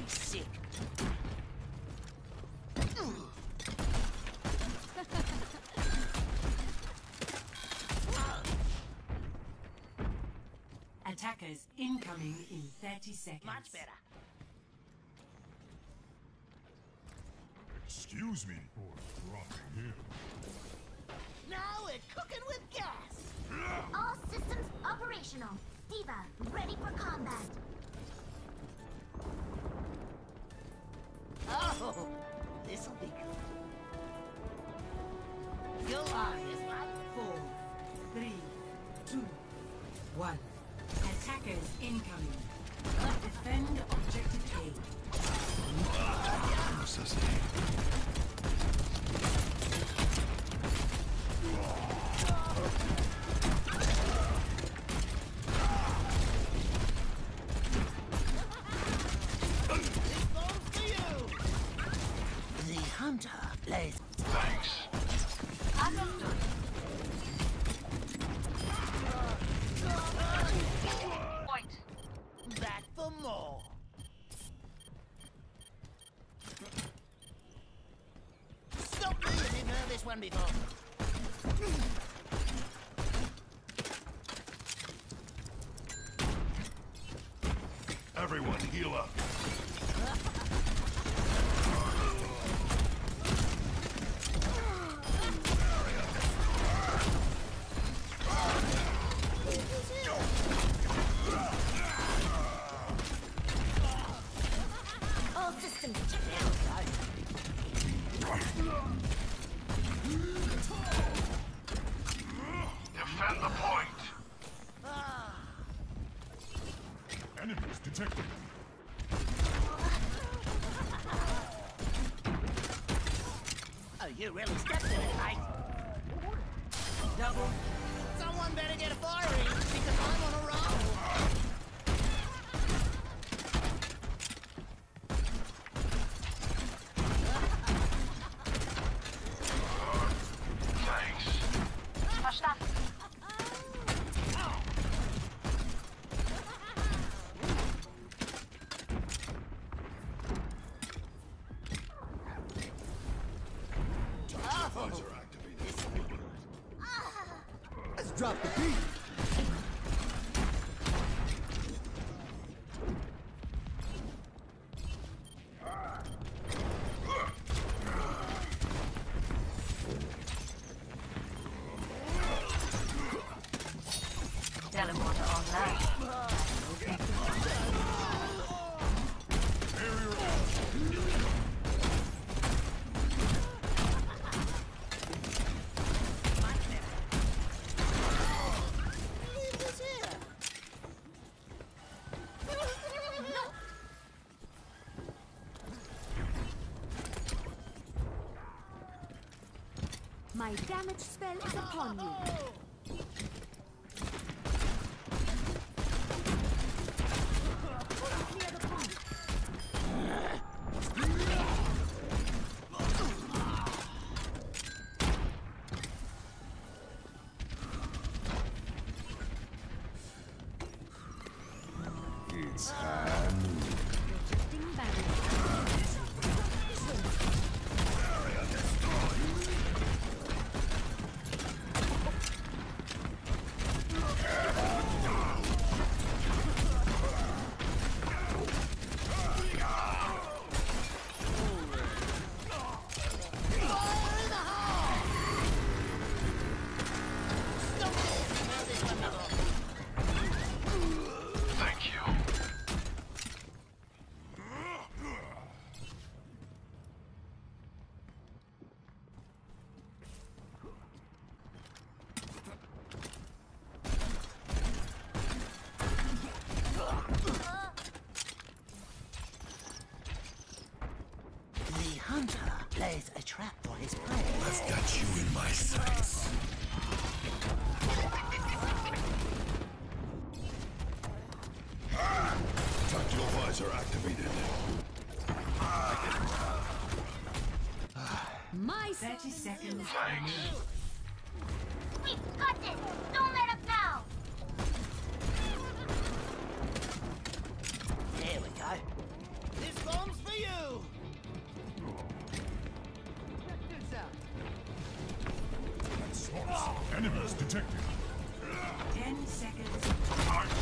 me sick. Attackers incoming in 30 seconds. Much better. Excuse me for dropping him. Now we're cooking with gas! All systems operational. D.Va, ready for combat. Oh, one before. Everyone heal up. Detected. Oh, you really stepped in it, mate. Double. Someone better get a fire drop the beat. My damage spell is upon you. It's high hunter lays a trap for his prey. I've got you in my sights. Tactical visor activated. My 30 seconds. Thanks. Enemies detected. 10 Ten seconds.